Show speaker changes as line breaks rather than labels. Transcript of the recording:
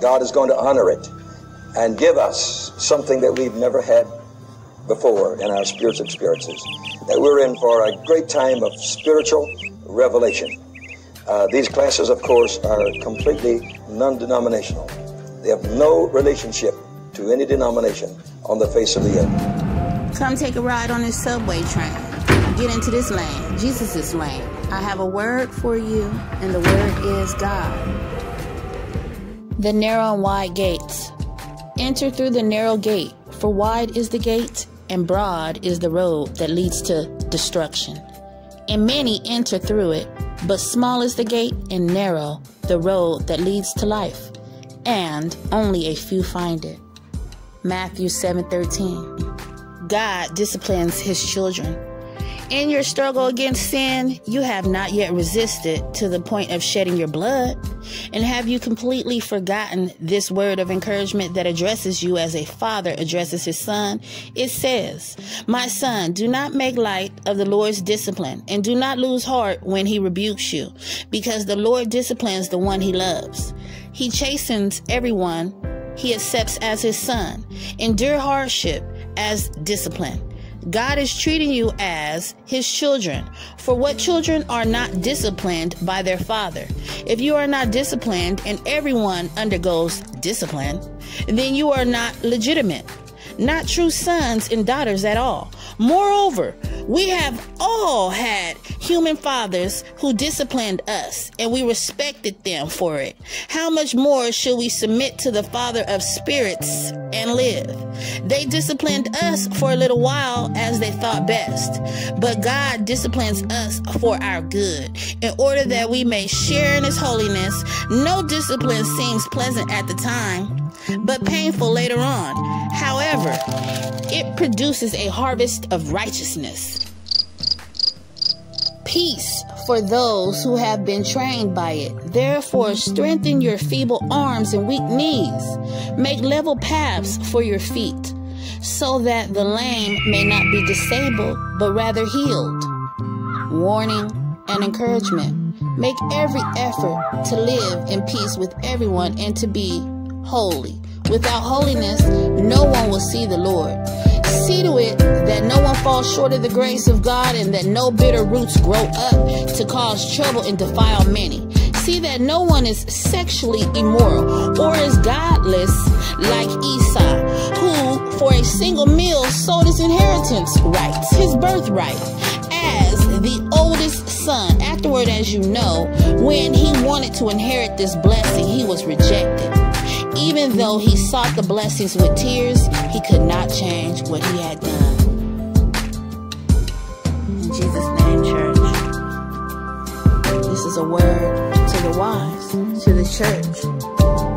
God is going to honor it and give us something that we've never had before in our spiritual experiences. That we're in for a great time of spiritual revelation. Uh, these classes, of course, are completely non denominational, they have no relationship to any denomination on the face of the earth.
Come take a ride on this subway train. Get into this lane, Jesus' lane. I have a word for you, and the word is God. The narrow and wide gates. Enter through the narrow gate, for wide is the gate, and broad is the road that leads to destruction. And many enter through it, but small is the gate and narrow the road that leads to life, and only a few find it. Matthew 7:13. God disciplines his children. In your struggle against sin, you have not yet resisted to the point of shedding your blood. And have you completely forgotten this word of encouragement that addresses you as a father addresses his son? It says, My son, do not make light of the Lord's discipline, and do not lose heart when he rebukes you, because the Lord disciplines the one he loves. He chastens everyone he accepts as his son. Endure hardship as discipline. God is treating you as his children. For what children are not disciplined by their father? If you are not disciplined and everyone undergoes discipline, then you are not legitimate, not true sons and daughters at all. Moreover, we have all had human fathers who disciplined us and we respected them for it. How much more should we submit to the Father of spirits and live? They disciplined us for a little while as they thought best, but God disciplines us for our good in order that we may share in His holiness. No discipline seems pleasant at the time, but painful later on. However, it produces a harvest of righteousness peace for those who have been trained by it. Therefore, strengthen your feeble arms and weak knees. Make level paths for your feet, so that the lame may not be disabled, but rather healed. Warning and encouragement. Make every effort to live in peace with everyone and to be holy. Without holiness, no one will see the Lord. See to it that no one falls short of the grace of God and that no bitter roots grow up to cause trouble and defile many. See that no one is sexually immoral or is godless like Esau, who for a single meal sold his inheritance rights, his birthright, as the oldest son. Afterward, as you know, when he wanted to inherit this blessing, he was rejected. Even though he sought the blessings with tears, he could not change what he had done. In Jesus' name, church. This is a word to the wise, to the church.